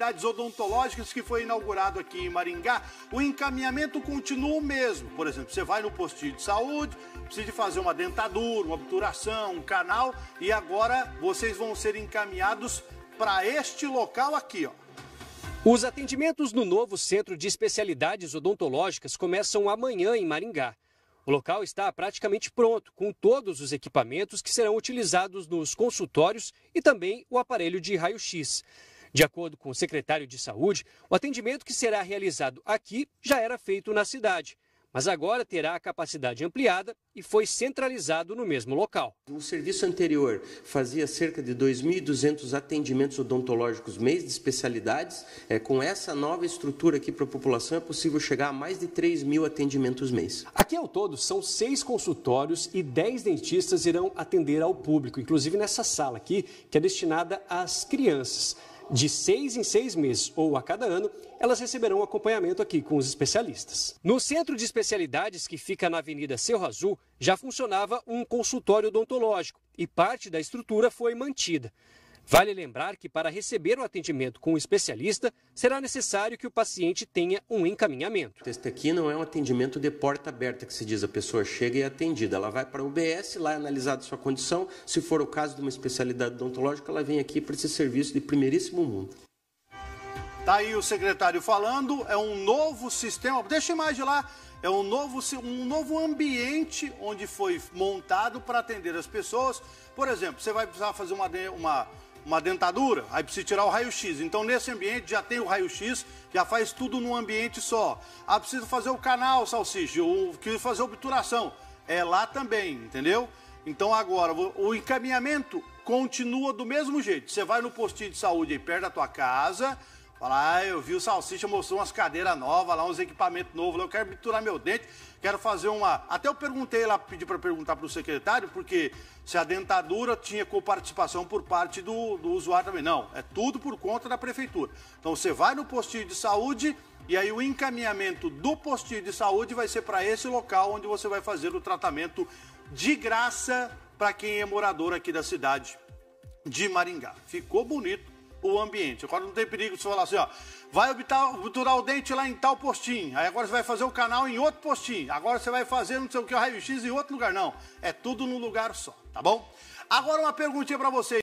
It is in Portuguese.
unidades odontológicas que foi inaugurado aqui em Maringá, o encaminhamento continua o mesmo. Por exemplo, você vai no postinho de saúde, precisa fazer uma dentadura, uma obturação, um canal, e agora vocês vão ser encaminhados para este local aqui, ó. Os atendimentos no novo Centro de Especialidades Odontológicas começam amanhã em Maringá. O local está praticamente pronto, com todos os equipamentos que serão utilizados nos consultórios e também o aparelho de raio-x. De acordo com o secretário de Saúde, o atendimento que será realizado aqui já era feito na cidade mas agora terá a capacidade ampliada e foi centralizado no mesmo local. O serviço anterior fazia cerca de 2.200 atendimentos odontológicos mês de especialidades. É, com essa nova estrutura aqui para a população é possível chegar a mais de 3 mil atendimentos mês. Aqui ao todo são seis consultórios e 10 dentistas irão atender ao público, inclusive nessa sala aqui, que é destinada às crianças. De seis em seis meses ou a cada ano, elas receberão acompanhamento aqui com os especialistas. No centro de especialidades, que fica na Avenida Cerro Azul, já funcionava um consultório odontológico e parte da estrutura foi mantida. Vale lembrar que para receber o atendimento com o especialista, será necessário que o paciente tenha um encaminhamento. Este aqui não é um atendimento de porta aberta, que se diz a pessoa chega e é atendida. Ela vai para o UBS, lá é analisada sua condição. Se for o caso de uma especialidade odontológica, ela vem aqui para esse serviço de primeiríssimo mundo. Tá aí o secretário falando, é um novo sistema. Deixa a imagem lá. É um novo, um novo ambiente onde foi montado para atender as pessoas. Por exemplo, você vai precisar fazer uma, uma uma dentadura, aí precisa tirar o raio-x. Então, nesse ambiente já tem o raio-x, já faz tudo num ambiente só. Ah, precisa fazer o canal, salsicha, ou fazer obturação. É lá também, entendeu? Então, agora, o encaminhamento continua do mesmo jeito. Você vai no postinho de saúde aí perto da tua casa, Fala, ah, eu vi o Salsicha mostrou umas cadeiras novas lá, uns equipamentos novos eu quero biturar meu dente, quero fazer uma... Até eu perguntei lá, pedi para perguntar para o secretário, porque se a dentadura tinha coparticipação por parte do, do usuário também. Não, é tudo por conta da prefeitura. Então você vai no postinho de saúde e aí o encaminhamento do postinho de saúde vai ser para esse local onde você vai fazer o tratamento de graça para quem é morador aqui da cidade de Maringá. Ficou bonito o ambiente. Agora não tem perigo de você falar assim, ó, vai obturar o dente lá em tal postinho, aí agora você vai fazer o canal em outro postinho, agora você vai fazer não sei o que, o raio-x em outro lugar. Não, é tudo num lugar só, tá bom? Agora uma perguntinha para vocês.